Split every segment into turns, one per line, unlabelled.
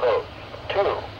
Two,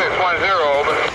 610,